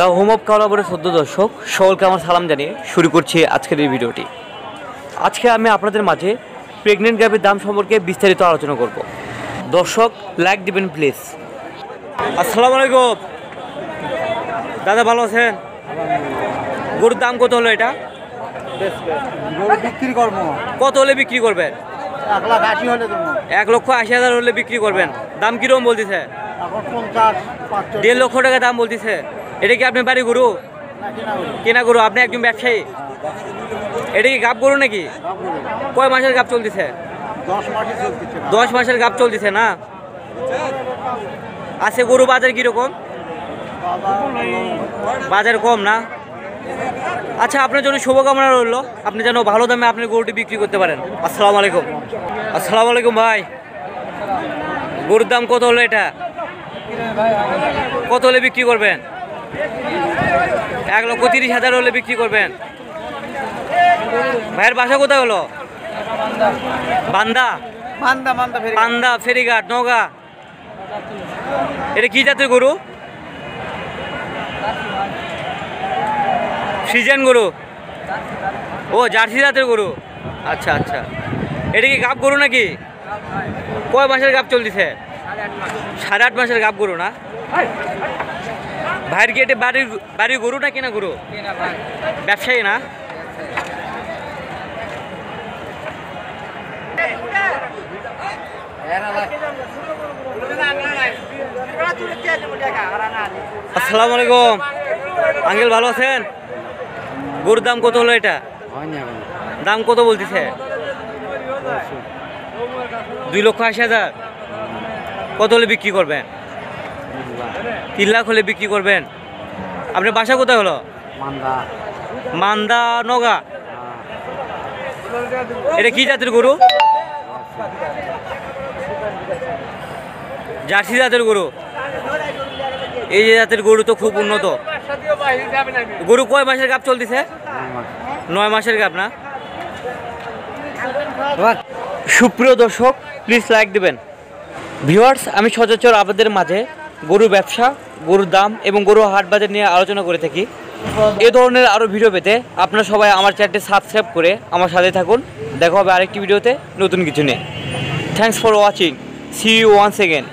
The home of কালাবরের সদ্য দর্শক সকলকে আমার সালাম জানিয়ে শুরু করছি আজকের এই ভিডিওটি। আজকে আমি আপনাদের মাঝে প্রেগনেন্ট গাভীর দাম সম্পর্কে বিস্তারিত আলোচনা করব। দর্শক লাইক দিবেন প্লিজ আসসালামু আলাইকুম। দাদা ভালো আছেন? গরুর দাম কত হলো এটা? গরু বিক্রি করব। কত হলে বিক্রি করবেন? এক লাখ আশি হলে এক লক্ষ আশি হাজার হলে বিক্রি করবেন। দাম কীরকম বলতেছে? দেড় লক্ষ টাকা দাম বলতেছে। এটা কি আপনার বাড়ি গরু? কেনা গরু, আপনি একজন ব্যবসায়ী? এটা কি গাপ গরু নাকি? কয় মাসের গাপ চলতেছে? দশ মাসের গাপ চলতেছে না? আছে গরু বাজার কীরকম? বাজার কম না? আচ্ছা আপনার জন্য শুভকামনা রইল। আপনি যেন ভালো দামে আপনার গরুটি বিক্রি করতে পারেন। আসসালামু আলাইকুম। আসসালামু আলাইকুম ভাই। গরুর দাম কত হলো এটা? কত হলে বিক্রি করবেন? এক লক্ষ তিরিশ হাজার হলে বিক্রি করবেন। ভাইয়ের বাসা কোথায় হলো? বান্দা। বান্দা ফেরিঘাট। নগা এটা কি জাতের গরু? সিজন গরু। ও জার্সি জাতের গরু। আচ্ছা আচ্ছা। এটা কি গাব গরু নাকি? কয় মাসের গাব চলতেছে? সাড়ে আট মাসের গাপ গরু না? ভাইয়ের এটা বাড়ির বাড়ির গরু না কেনা গরু? ব্যবসায়ী না? আসসালামু আলাইকুম। আঙ্কেল ভালো আছেন? গরুর দাম কত হলো এটা? দাম কত বলতেছে? দুই লক্ষ আশি হাজার। কত হলে বিক্রি করবেন? তিন লাখ হলে বিক্রি করবেন? আপনার বাসা কোথায় হলো? মান্দা। মান্দা নগা? এটা কি জাতের গরু? জার্সি জাতের গরু। এই যে জাতের গরু তো খুব উন্নত। গরু কয় মাসের গাপ চলতেছে? নয় মাসের গাপ না? সুপ্রিয় দর্শক প্লিজ লাইক দেবেন। ভিউয়ার্স আমি সচরাচর আপনাদের মাঝে গরু ব্যবসা, গরুর দাম এবং গরু হাট বাজার নিয়ে আলোচনা করে থাকি। এ ধরনের আরও ভিডিও পেতে আপনারা সবাই আমার চ্যানেলটি সাবস্ক্রাইব করে আমার সাথে থাকুন। দেখা হবে আরেকটি ভিডিওতে নতুন কিছু নিয়ে। Thanks for watching see you once again